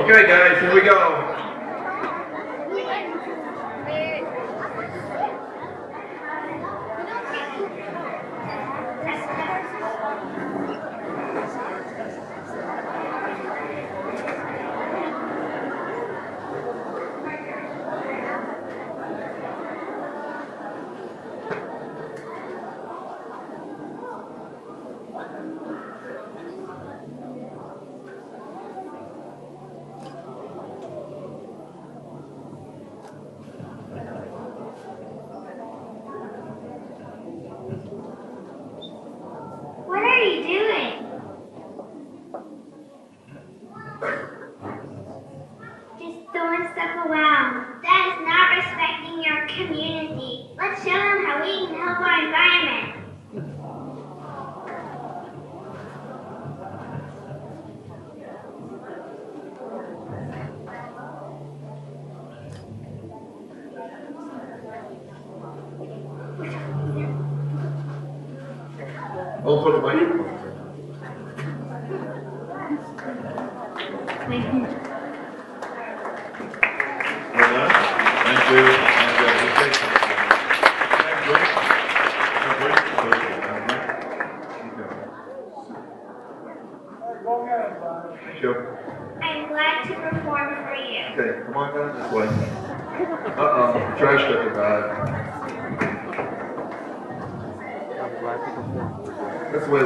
Okay, guys, here we go. Stuff around. That is not respecting your community. Let's show them how we can help our environment. Oh, hold for the microphone. You. Thank. Thank you. I'm glad to perform for you. Okay, come on down this way. Uh-oh, trash took bad. This way,